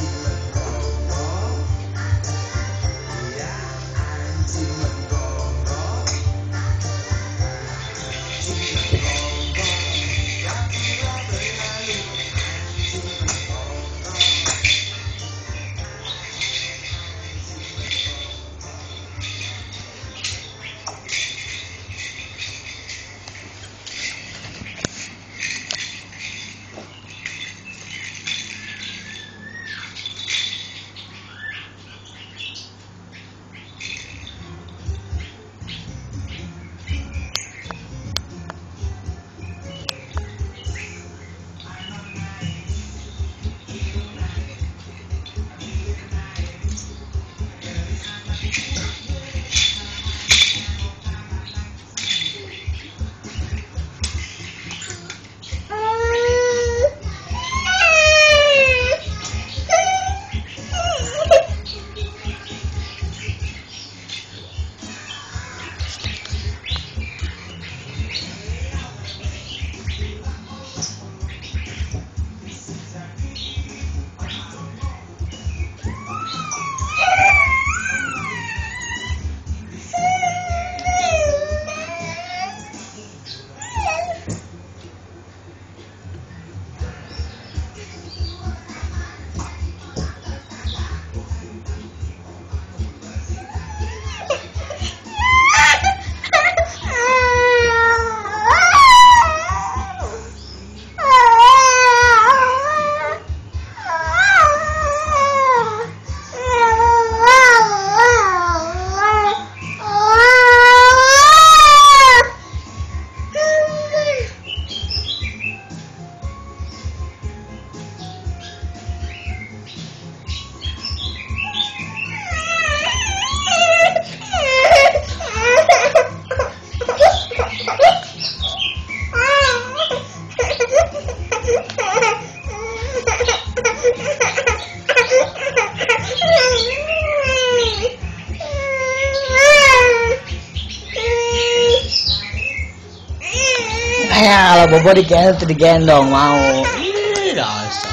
Ya kalau bobot digendong digendong mau ih dasar